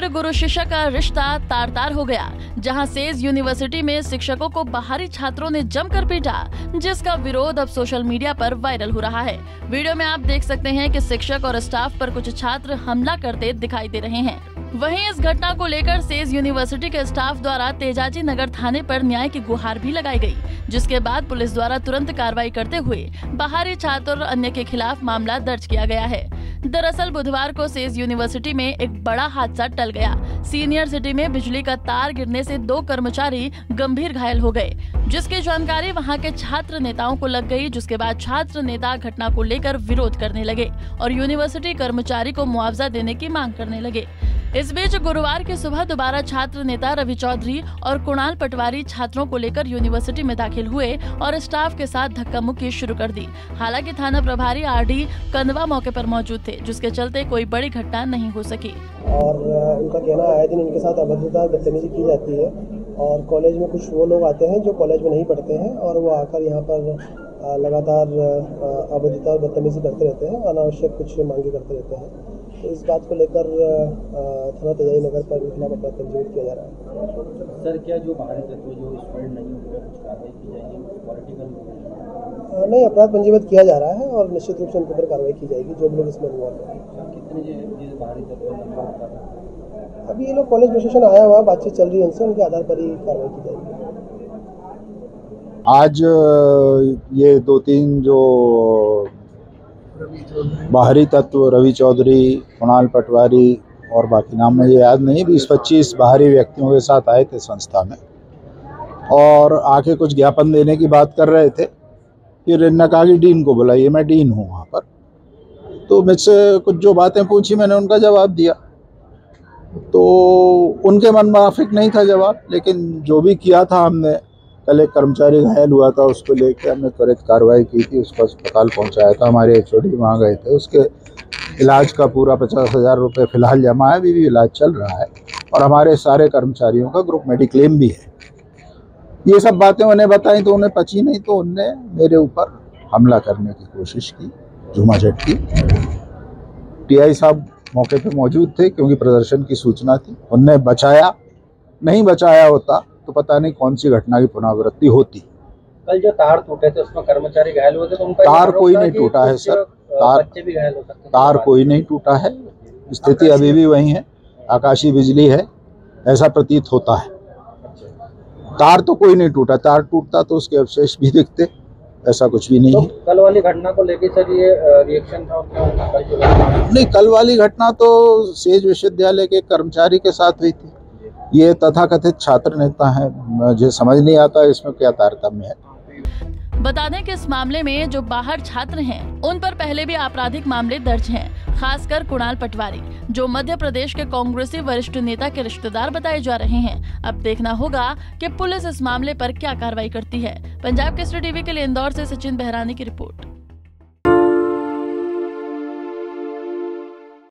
रिश्ता तार तार हो गया, जहाँ सेज यूनिवर्सिटी में शिक्षकों को बाहरी छात्रों ने जमकर पीटा, जिसका विरोध अब सोशल मीडिया पर वायरल हो रहा है। वीडियो में आप देख सकते हैं कि शिक्षक और स्टाफ पर कुछ छात्र हमला करते दिखाई दे रहे हैं। वहीं इस घटना को लेकर सेज यूनिवर्सिटी के स्टाफ द्वारा तेजाजी नगर थाने पर न्याय की गुहार भी लगाई गई, जिसके बाद पुलिस द्वारा तुरंत कार्रवाई करते हुए बाहरी छात्र और अन्य के खिलाफ मामला दर्ज किया गया है। दरअसल बुधवार को सेज यूनिवर्सिटी में एक बड़ा हादसा टल गया। सीनियर सिटी में बिजली का तार गिरने से दो कर्मचारी गंभीर घायल हो गए, जिसकी जानकारी वहाँ के छात्र नेताओं को लग गई, जिसके बाद छात्र नेता घटना को लेकर विरोध करने लगे और यूनिवर्सिटी कर्मचारी को मुआवजा देने की मांग करने लगे। इस बीच गुरुवार की सुबह दोबारा छात्र नेता रवि चौधरी और कुणाल पटवारी छात्रों को लेकर यूनिवर्सिटी में दाखिल हुए और स्टाफ के साथ धक्का मुक्की शुरू कर दी। हालाँकि थाना प्रभारी आर डी कंदवा मौके पर मौजूद थे, जिसके चलते कोई बड़ी घटना नहीं हो सकी। और उनका कहना आए दिन इनके साथ अभद्रता बदतमीजी की जाती है और कॉलेज में कुछ वो लोग आते हैं जो कॉलेज में नहीं पढ़ते हैं और वो आकर यहाँ पर लगातार अभद्रता और बदतमीजी करते रहते हैं अनावश्यक कुछ मांगे करते रहते हैं। तो इस बात को लेकर थाना तेजाई नगर पर खिलाफ अपराध पंजीकृत किया जा रहा है। सर क्या जो बाहरी तत्व जो स्टूडेंट नहीं हुए कुछ कार्रवाई की जाएगी? पॉलिटिकल नहीं अपराध पंजीबद्ध किया जा रहा है और निश्चित रूप से उनके ऊपर कार्रवाई की जाएगी जो भी लोग इसमें इन्वॉल्व है। कितने बाहरी तत्व अभी ये लोग कॉलेज प्रशासन आया हुआ बातचीत चल रही है उनसे उनके आधार पर ही कार्रवाई की जाएगी। आज ये दो तीन जो बाहरी तत्व, रवि चौधरी, कुणाल पटवारी और बाकी नाम मुझे याद नहीं, बीस पच्चीस बाहरी व्यक्तियों के साथ आए थे संस्था में। और आके कुछ ज्ञापन देने की बात कर रहे थे फिर इन्होंने कहा कि डीन को बुलाइए, मैं डीन हूँ वहाँ पर। तो मुझसे कुछ जो बातें पूछी, मैंने उनका जवाब दिया। तो उनके मन माफिक नहीं था जवाब, लेकिन जो भी किया था हमने कल एक कर्मचारी घायल हुआ था, उसको लेकर हमने त्वरित कार्रवाई की थी, उसको अस्पताल पहुँचाया था। हमारे एच वहाँ गए थे। उसके इलाज का पूरा पचास हज़ार रुपये फ़िलहाल जमा है, अभी भी इलाज चल रहा है। और हमारे सारे कर्मचारियों का ग्रुप मेडिक्लेम भी है। ये सब बातें उन्हें बताई तो उन्हें पची नहीं तो उनने मेरे ऊपर हमला करने की कोशिश की जुमा झटकी टीआई साहब मौके पे मौजूद थे, क्योंकि प्रदर्शन की सूचना थी। उनने बचाया, नहीं बचाया होता तो पता नहीं कौन सी घटना की पुनरावृत्ति होती। कल जो तार टूटे थे उसमें कर्मचारी घायल हुए थे तो उनका तार कोई नहीं टूटा है सर। तार बच्चे भी घायल हो सकते तार कोई नहीं टूटा है। स्थिति अभी भी वही है। आकाशीय बिजली है ऐसा प्रतीत होता है। तार तो कोई नहीं टूटा। तार टूटता तो उसके अवशेष भी दिखते ऐसा कुछ भी नहीं तो कल वाली घटना को लेकर सर ये रिएक्शन था। नहीं कल वाली घटना तो सेज विश्वविद्यालय के कर्मचारी के साथ हुई थी। ये तथाकथित छात्र नेता है, मुझे समझ नहीं आता इसमें क्या तारतम्य है। बता दें कि इस मामले में जो बाहर छात्र हैं, उन पर पहले भी आपराधिक मामले दर्ज हैं, खासकर कुणाल पटवारी, जो मध्य प्रदेश के कांग्रेसी वरिष्ठ नेता के रिश्तेदार बताए जा रहे हैं। अब देखना होगा कि पुलिस इस मामले पर क्या कार्रवाई करती है। पंजाब केसरी टीवी के लिए इंदौर से सचिन बहरानी की रिपोर्ट।